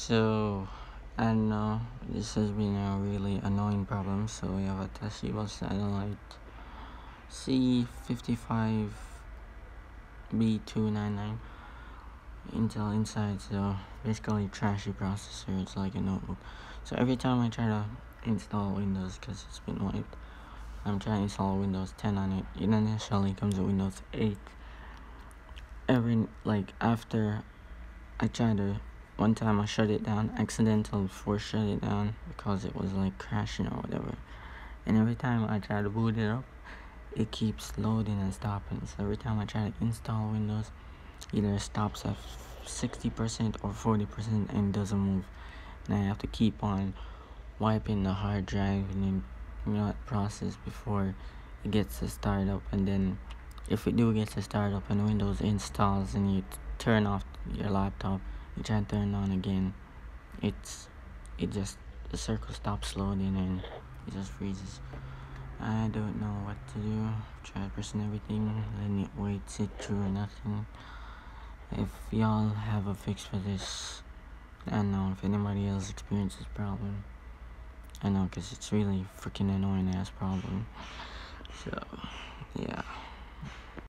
So, I know uh, this has been a really annoying problem. So we have a Toshiba satellite C55B299 Intel inside. So basically trashy processor. It's like a notebook. So every time I try to install Windows, because it's been wiped, I'm trying to install Windows 10 on it. It initially comes with Windows 8. Every like after I try to one time I shut it down, accidentally force shut it down because it was like crashing or whatever. And every time I try to boot it up, it keeps loading and stopping. So every time I try to install Windows, either it stops at 60% or 40% and doesn't move. And I have to keep on wiping the hard drive and you know process before it gets to start up and then if it do get to start up and Windows installs and you turn off your laptop you try to turn on again it's it just the circle stops loading and it just freezes. I don't know what to do. Try pressing everything. Letting it wait sit through nothing. If y'all have a fix for this I don't know. If anybody else experiences this problem I know because it's really freaking annoying ass problem. So yeah